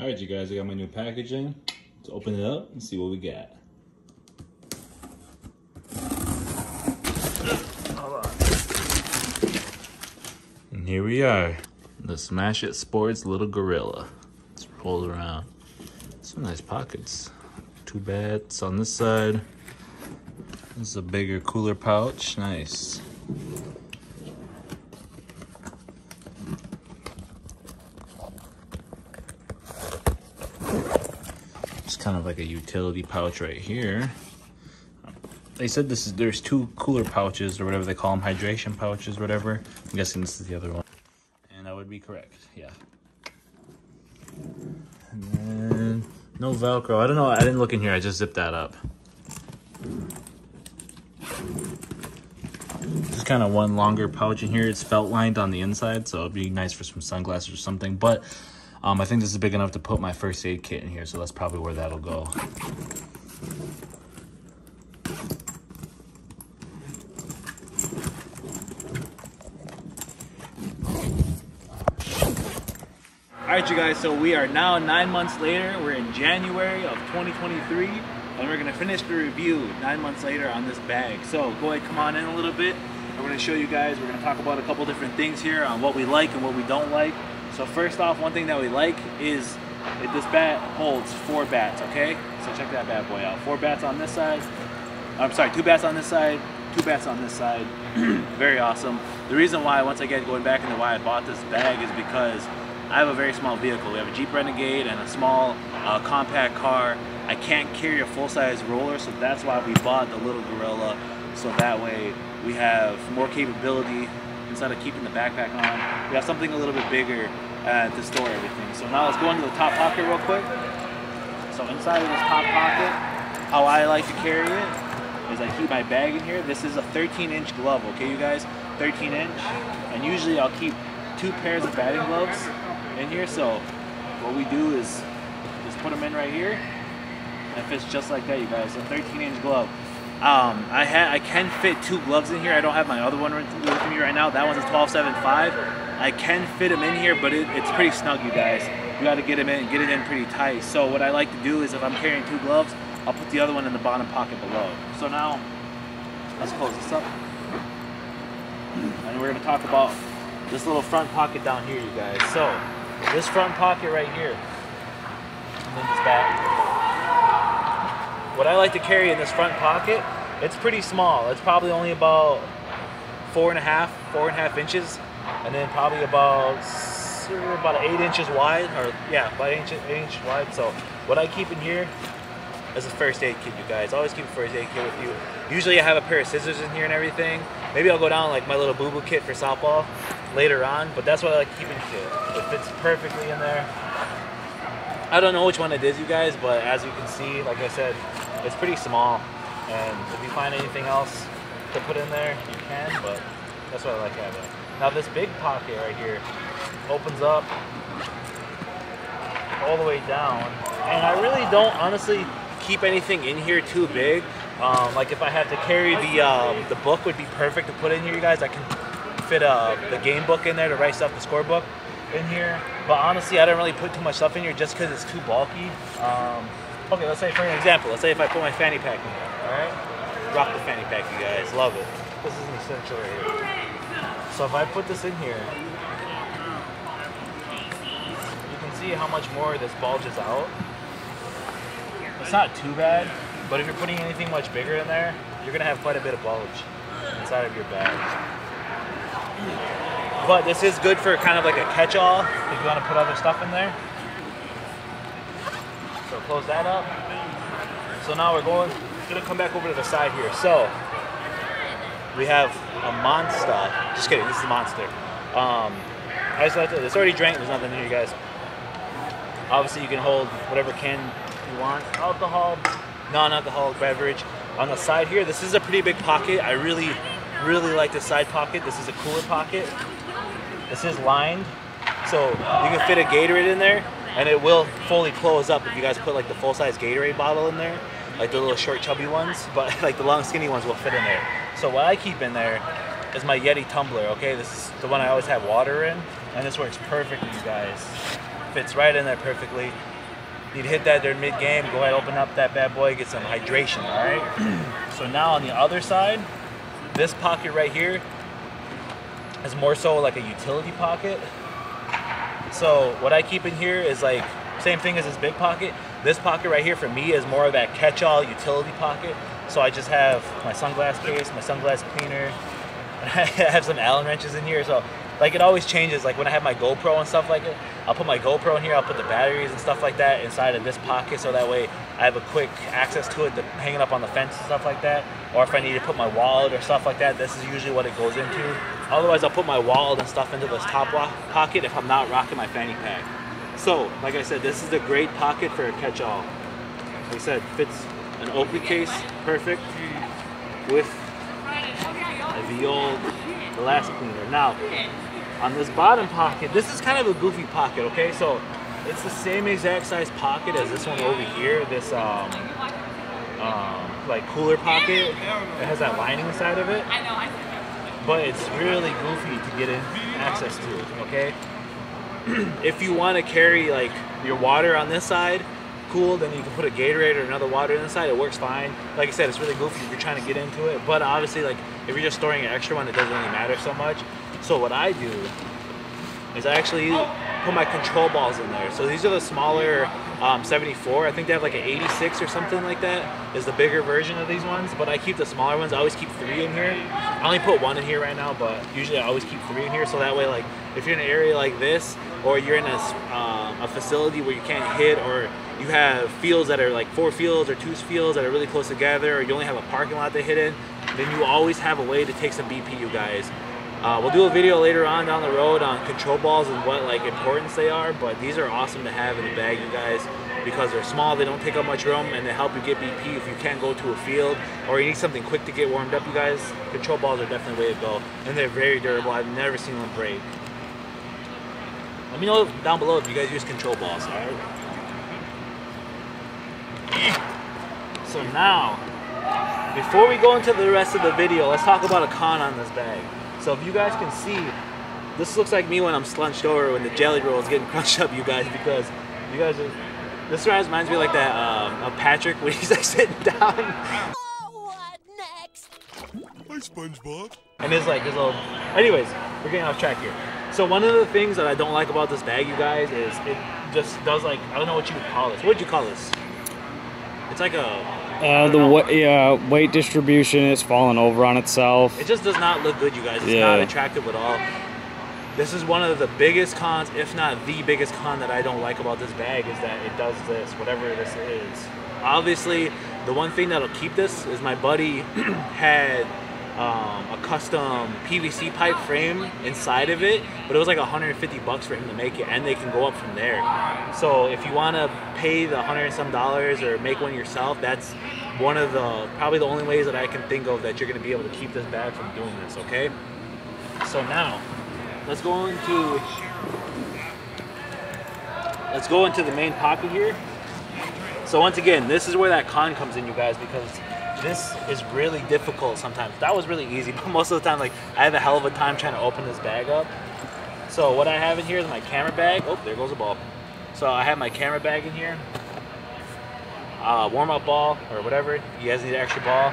All right, you guys, I got my new packaging. Let's open it up and see what we got. And here we are, the Smash It Sports Little Guerrilla. Let's roll around. Some nice pockets. Two bats on this side. This is a bigger, cooler pouch. Nice. Kind of like a utility pouch right here. They said this is there's two cooler pouches or whatever they call them, hydration pouches, whatever. I'm guessing this is the other one. And that would be correct, yeah. And then no Velcro. I don't know. I didn't look in here. I just zipped that up. Just kind of one longer pouch in here. It's felt lined on the inside, so it'd be nice for some sunglasses or something. But um, I think this is big enough to put my first aid kit in here, so that's probably where that'll go. All right, you guys, so we are now nine months later. We're in January of 2023, and we're gonna finish the review nine months later on this bag. So go ahead, come on in a little bit. We're gonna show you guys, we're gonna talk about a couple different things here on what we like and what we don't like. So first off, one thing that we like is this bat holds four bats, okay? So check that bad boy out. Four bats on this side. I'm sorry, two bats on this side, two bats on this side. very awesome. The reason why, once again, going back into why I bought this bag is because I have a very small vehicle. We have a Jeep Renegade and a small uh, compact car. I can't carry a full-size roller, so that's why we bought the little Guerrilla. So that way we have more capability instead of keeping the backpack on. We have something a little bit bigger uh, to store everything. So now let's go into the top pocket real quick. So inside of this top pocket, how I like to carry it is I keep my bag in here. This is a 13 inch glove, okay you guys? 13 inch. And usually I'll keep two pairs of batting gloves in here. So what we do is just put them in right here. And it fits just like that, you guys. A 13 inch glove. Um, I had I can fit two gloves in here. I don't have my other one with me right now. That one's a 1275. I can fit them in here, but it, it's pretty snug, you guys. You got to get them in, get it in pretty tight. So what I like to do is if I'm carrying two gloves, I'll put the other one in the bottom pocket below. So now, let's close this up. And we're gonna talk about this little front pocket down here, you guys. So this front pocket right here, and then this back. What I like to carry in this front pocket, it's pretty small. It's probably only about four and a half, four and a half inches, and then probably about about eight inches wide, or yeah, about eight, inches wide. So what I keep in here is a first aid kit, you guys. Always keep a first aid kit with you. Usually I have a pair of scissors in here and everything. Maybe I'll go down like my little boo-boo kit for softball later on, but that's what I like keeping keep in here. It fits perfectly in there. I don't know which one it is, you guys, but as you can see, like I said, it's pretty small. And if you find anything else to put in there, you can, but that's what I like having. Now this big pocket right here opens up all the way down. And I really don't honestly keep anything in here too big. Um, like if I had to carry the um, the book would be perfect to put in here, you guys. I can fit uh, the game book in there to write stuff, the scorebook in here. But honestly, I don't really put too much stuff in here just because it's too bulky. Um, okay, let's say for an example, let's say if I put my fanny pack in here, all right? Rock the fanny pack, you guys. Love it. This is an essential right here. So if I put this in here, you can see how much more this bulges out. It's not too bad, but if you're putting anything much bigger in there, you're gonna have quite a bit of bulge inside of your bag. But this is good for kind of like a catch-all if you want to put other stuff in there. So close that up. So now we're going, gonna come back over to the side here. So we have a monster. Just kidding, this is a monster. Um, I just like to, it's already drank, there's nothing in here, you guys. Obviously you can hold whatever can you want. Alcohol, non-alcoholic beverage. On the side here, this is a pretty big pocket. I really, really like the side pocket. This is a cooler pocket. This is lined, so you can fit a Gatorade in there, and it will fully close up if you guys put like the full-size Gatorade bottle in there, like the little short chubby ones, but like the long skinny ones will fit in there. So what I keep in there is my Yeti tumbler, okay? This is the one I always have water in, and this works perfectly, you guys. fits right in there perfectly. You'd hit that during mid game, go ahead, open up that bad boy, get some hydration, all right? so now on the other side, this pocket right here is more so like a utility pocket. So what I keep in here is like, same thing as this big pocket. This pocket right here for me is more of that catch-all utility pocket. So I just have my sunglass case, my sunglass cleaner, and I have some Allen wrenches in here. So like it always changes. Like when I have my GoPro and stuff like it, I'll put my GoPro in here. I'll put the batteries and stuff like that inside of this pocket, so that way I have a quick access to it, to, hanging up on the fence and stuff like that. Or if I need to put my wallet or stuff like that, this is usually what it goes into. Otherwise, I'll put my wallet and stuff into this top pocket if I'm not rocking my fanny pack. So, like I said, this is a great pocket for a catch-all. Like I said, fits an open case perfect with the old glass cleaner. Now, on this bottom pocket, this is kind of a goofy pocket, okay? So it's the same exact size pocket as this one over here, this um, um, like cooler pocket. It has that lining inside of it. But it's really goofy to get in access to, okay? if you want to carry like your water on this side, cool, then you can put a Gatorade or another water inside. It works fine. Like I said, it's really goofy if you're trying to get into it. But obviously, like if you're just storing an extra one, it doesn't really matter so much. So what I do is I actually put my control balls in there. So these are the smaller um, 74. I think they have like an 86 or something like that is the bigger version of these ones. But I keep the smaller ones. I always keep three in here. I only put one in here right now, but usually I always keep three in here. So that way, like if you're in an area like this, or you're in a, um, a facility where you can't hit, or you have fields that are like four fields or two fields that are really close together, or you only have a parking lot to hit in, then you always have a way to take some BP, you guys. Uh, we'll do a video later on down the road on control balls and what like importance they are, but these are awesome to have in the bag, you guys, because they're small, they don't take up much room, and they help you get BP if you can't go to a field or you need something quick to get warmed up, you guys. Control balls are definitely the way to go, and they're very durable. I've never seen one break. Let me know down below if you guys use control balls, alright? So now, before we go into the rest of the video, let's talk about a con on this bag. So if you guys can see, this looks like me when I'm slunched over when the jelly roll is getting crunched up, you guys, because you guys are, this reminds me like that um, of Patrick when he's like sitting down. Oh, what next? Hi, SpongeBob. And it's like his little. Anyways, we're getting off track here. So one of the things that I don't like about this bag, you guys, is it just does like I don't know what you would call this. What would you call this? It's like a. Uh, the wa- yeah, weight distribution is falling over on itself. It just does not look good, you guys. It's Yeah. not attractive at all. This is one of the biggest cons, if not the biggest con that I don't like about this bag is that it does this, whatever this is. Obviously, the one thing that'll keep this is my buddy had um, a custom PVC pipe frame inside of it, but it was like 150 bucks for him to make it, and they can go up from there. So if you want to pay the hundred and some dollars or make one yourself, that's one of the probably the only ways that I can think of that you're going to be able to keep this bag from doing this. Okay. So now, let's go into let's go into the main pocket here. So once again, this is where that con comes in, you guys, because this is really difficult sometimes. That was really easy, but most of the time, like I have a hell of a time trying to open this bag up. So what I have in here is my camera bag. Oh, there goes a ball. So I have my camera bag in here. Uh, warm up ball or whatever. You guys need an extra ball.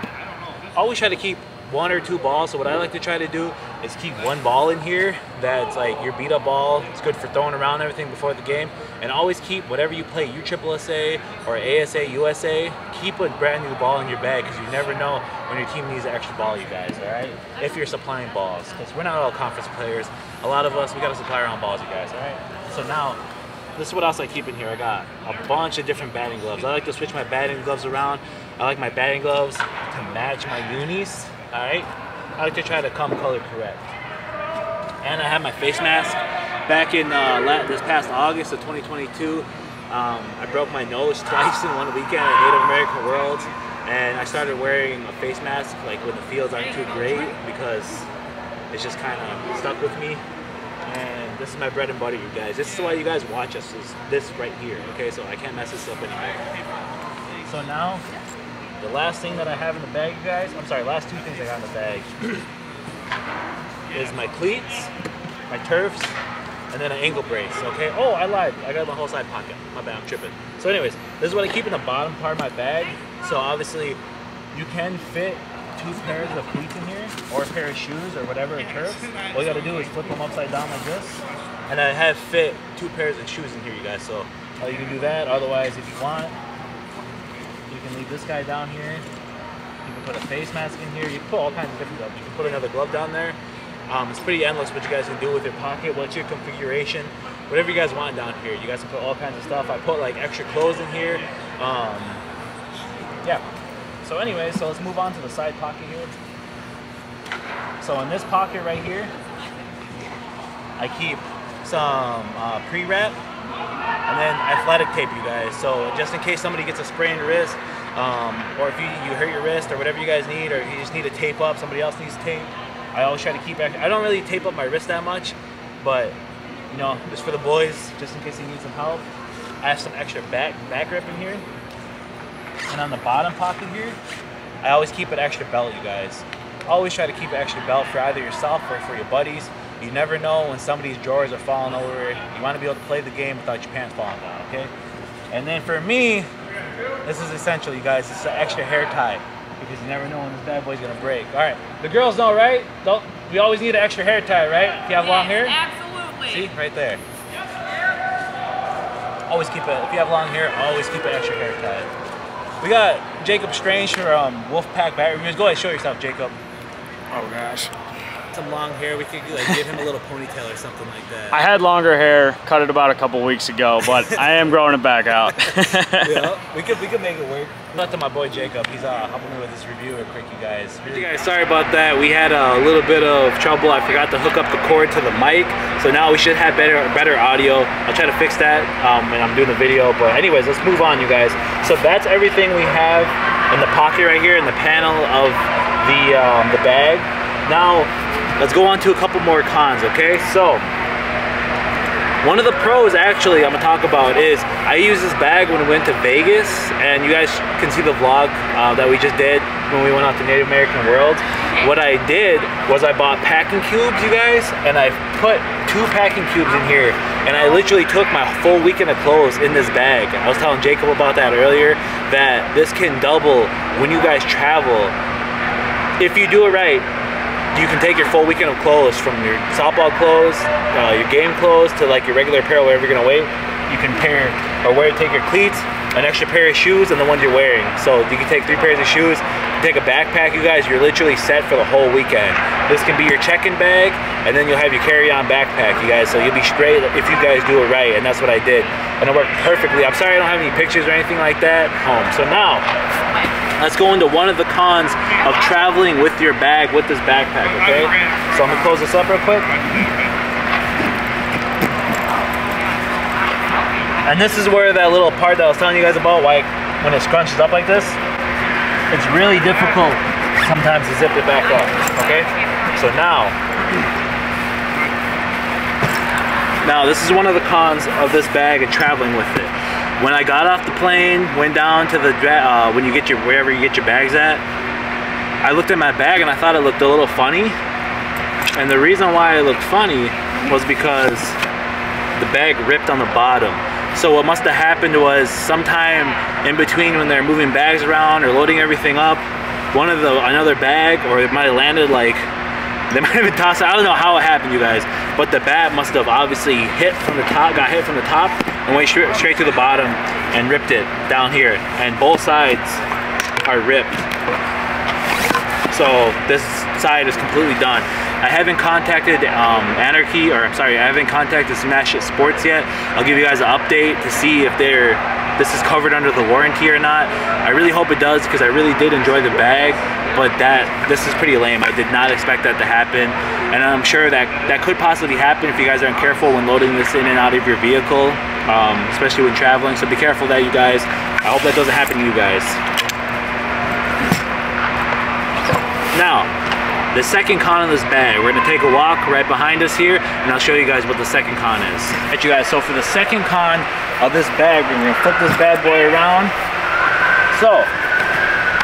Always try to keep one or two balls. So what I like to try to do is keep one ball in here that's like your beat up ball. It's good for throwing around everything before the game. And always keep whatever you play, USSSA or ASA, USA, keep a brand new ball in your bag because you never know when your team needs an extra ball, you guys, all right? If you're supplying balls, because we're not all conference players. A lot of us, we got to supply our own balls, you guys, all right? So now, this is what else I keep in here. I got a bunch of different batting gloves. I like to switch my batting gloves around. I like my batting gloves to match my unis, all right? I like to try to come color correct. And I have my face mask. Back in uh, this past August of 2022, um, I broke my nose twice in one weekend at Native American Worlds. And I started wearing a face mask like when the fields aren't too great because it's just kind of stuck with me. And this is my bread and butter, you guys. This is why you guys watch us, is this right here, okay? So I can't mess this up anymore. So now, the last thing that I have in the bag, you guys, I'm sorry, last two things I got in the bag is my cleats, my turfs, and then an ankle brace. Okay. Oh, I lied. I got my whole side pocket. My bad. I'm tripping. So, anyways, this is what I keep in the bottom part of my bag. So obviously, you can fit two pairs of cleats in here, or a pair of shoes, or whatever it curves. All you gotta do is flip them upside down like this, and I have fit two pairs of shoes in here, you guys. So uh, you can do that. Otherwise, if you want, you can leave this guy down here. You can put a face mask in here. You can put all kinds of different stuff. You can put another glove down there. Um, it's pretty endless what you guys can do with your pocket. What's your configuration? Whatever you guys want down here. You guys can put all kinds of stuff. I put like extra clothes in here. Um, yeah. So anyway, so let's move on to the side pocket here. So in this pocket right here, I keep some uh, pre-wrap and then athletic tape, you guys. So just in case somebody gets a sprained wrist, um, or if you, you hurt your wrist or whatever you guys need, or you just need to tape up, somebody else needs tape. I always try to keep. I don't really tape up my wrist that much, but you know, just for the boys, just in case they need some help. I have some extra back back grip in here, and on the bottom pocket here, I always keep an extra belt, you guys. Always try to keep an extra belt for either yourself or for your buddies. You never know when somebody's drawers are falling over. You want to be able to play the game without your pants falling down, okay? And then for me, this is essential, you guys. It's an extra hair tie because you never know when this bad boy's gonna break. All right, the girls know, right? Don't we always need an extra hair tie, right? If you have long hair. Absolutely. See, right there. Always keep it. If you have long hair, always keep an extra hair tie. We got Jacob Strange from Wolfpack Bat Reviews. Go ahead, show yourself, Jacob. Oh gosh. Some long hair. We could like give him a little ponytail or something like that. I had longer hair, cut it about a couple weeks ago, but I am growing it back out. yeah, we could we could make it work. Shout out to my boy Jacob. He's uh, helping me with this review real quick, you guys. You guys, sorry about that. We had a little bit of trouble. I forgot to hook up the cord to the mic, so now we should have better better audio. I'll try to fix that um, when I'm doing the video. But anyways, let's move on, you guys. So that's everything we have in the pocket right here in the panel of the um, the bag. Now let's go on to a couple more cons. Okay, so. One of the pros actually I'm gonna talk about is I used this bag when we went to Vegas and you guys can see the vlog uh, that we just did when we went out to Native American World. What I did was I bought packing cubes you guys and I put two packing cubes in here and I literally took my full weekend of clothes in this bag. I was telling Jacob about that earlier that this can double when you guys travel if you do it right you can take your full weekend of clothes from your softball clothes, uh, your game clothes to like your regular apparel, wherever you're gonna wait. You can pair or wear take your cleats, an extra pair of shoes, and the ones you're wearing. So you can take three pairs of shoes, take a backpack, you guys. You're literally set for the whole weekend. This can be your check-in bag, and then you'll have your carry-on backpack, you guys. So you'll be straight if you guys do it right, and that's what I did, and it worked perfectly. I'm sorry I don't have any pictures or anything like that home. So now let's go into one of the cons of traveling with your bag with this backpack, okay? So I'm gonna close this up real quick. And this is where that little part that I was telling you guys about, why when it scrunches up like this, it's really difficult sometimes to zip it back up, okay? So now, now this is one of the cons of this bag and traveling with it. When I got off the plane, went down to the uh, when you get your wherever you get your bags at, I looked at my bag and I thought it looked a little funny. And the reason why it looked funny was because the bag ripped on the bottom. So what must have happened was sometime in between when they're moving bags around or loading everything up, one of the another bag or it might have landed like they might have been tossed. I don't know how it happened, you guys, but the bat must have obviously hit from the top, got hit from the top, and went straight, straight to the bottom and ripped it down here. And both sides are ripped. So this side is completely done. I haven't contacted um, Anarchy, or I'm sorry, I haven't contacted Smash It Sports yet. I'll give you guys an update to see if they're this is covered under the warranty or not. I really hope it does because I really did enjoy the bag, but that this is pretty lame. I did not expect that to happen, and I'm sure that that could possibly happen if you guys aren't careful when loading this in and out of your vehicle, um, especially when traveling. So be careful that you guys. I hope that doesn't happen to you guys. Now, the second con of this bag, we're gonna take a walk right behind us here, and I'll show you guys what the second con is. Alright, you guys, so for the second con of this bag, we're gonna flip this bad boy around. So,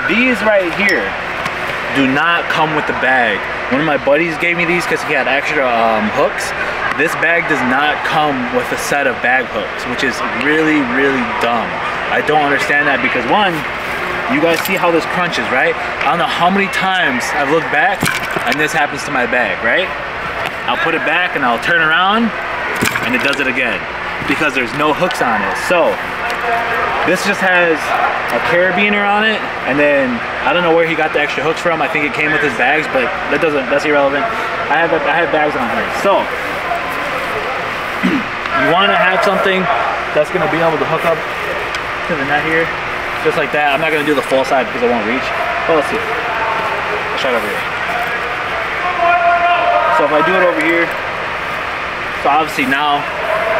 these right here do not come with the bag. One of my buddies gave me these because he had extra um, hooks. this bag does not come with a set of bag hooks, which is really, really dumb. I don't understand that because one, you guys see how this crunches, right? I don't know how many times I've looked back and this happens to my bag, right? I'll put it back and I'll turn around and it does it again because there's no hooks on it. So this just has a carabiner on it and then I don't know where he got the extra hooks from. I think it came with his bags, but that doesn't, that's irrelevant. I have, I have bags on here. So you want to have something that's going to be able to hook up to the net here just like that. I'm not going to do the full side because I won't reach. But let's see. Try it over here. So if I do it over here, so obviously now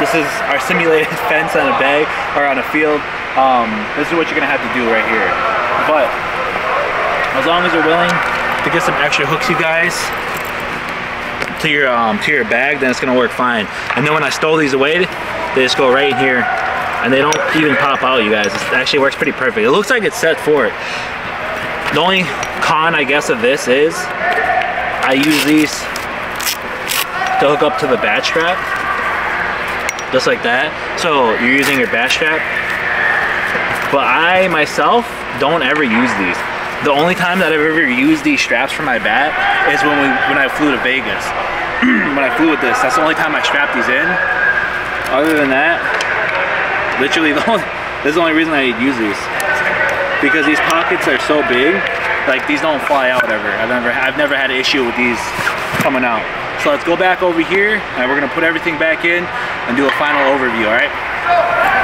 this is our simulated fence on a bag or on a field. Um, this is what you're gonna have to do right here. But as long as you're willing to get some extra hooks, you guys, to your um, to your bag, then it's gonna work fine. And then when I stole these away, they just go right in here, and they don't even pop out, you guys. It actually works pretty perfect. It looks like it's set for it. The only con, I guess, of this is I use these to hook up to the bat strap, just like that. So you're using your bat strap. But I myself don't ever use these. The only time that I've ever used these straps for my bat is when we when I flew to Vegas. when I flew with this, that's the only time I strapped these in. Other than that, literally the only, this is the only reason I use these because these pockets are so big. Like these don't fly out ever. I've never I've never had an issue with these coming out. So let's go back over here and we're gonna put everything back in and do a final overview, all right?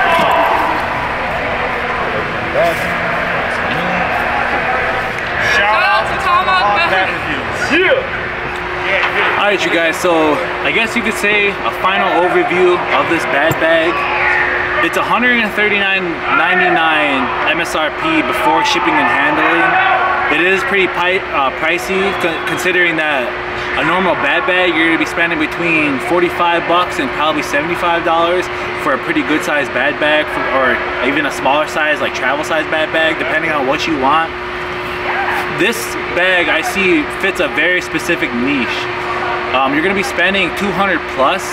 Shout out to Tom on back. All right, you guys, so I guess you could say a final overview of this bad bag. It's $139.99 MSRP before shipping and handling. It is pretty uh, pricey co- considering that a normal bad bag you're gonna be spending between 45 bucks and probably 75 dollars for a pretty good sized bad bag for, or even a smaller size like travel size bad bag depending on what you want this bag I see fits a very specific niche. Um, you're gonna be spending 200 plus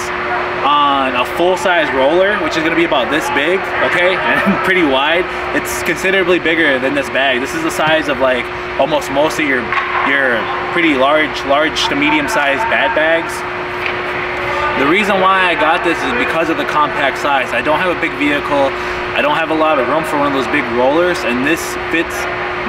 on a full-size roller, which is gonna be about this big, okay, and pretty wide. It's considerably bigger than this bag. This is the size of like almost most of your your pretty large, large to medium-sized bad bags. The reason why I got this is because of the compact size. I don't have a big vehicle. I don't have a lot of room for one of those big rollers, and this fits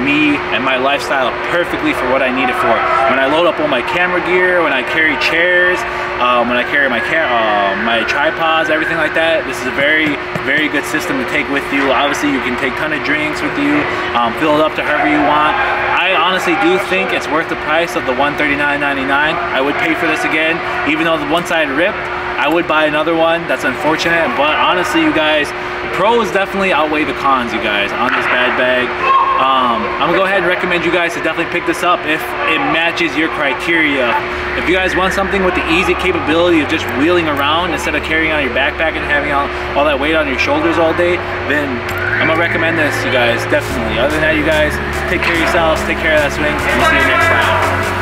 me and my lifestyle perfectly for what I need it for. When I load up all my camera gear, when I carry chairs, um, when I carry my uh, my tripods, everything like that, this is a very, very good system to take with you. Obviously, you can take ton of drinks with you, um, fill it up to however you want. I honestly do think it's worth the price of the $139.99. I would pay for this again, even though the one side ripped. I would buy another one. That's unfortunate, but honestly, you guys, pros definitely outweigh the cons, you guys, on this bad bag. Um, I'm gonna go ahead and recommend you guys to definitely pick this up if it matches your criteria. If you guys want something with the easy capability of just wheeling around instead of carrying on your backpack and having all, all that weight on your shoulders all day, then I'm gonna recommend this, you guys, definitely. Other than that, you guys, take care of yourselves, take care of that swing, and we'll see you next time.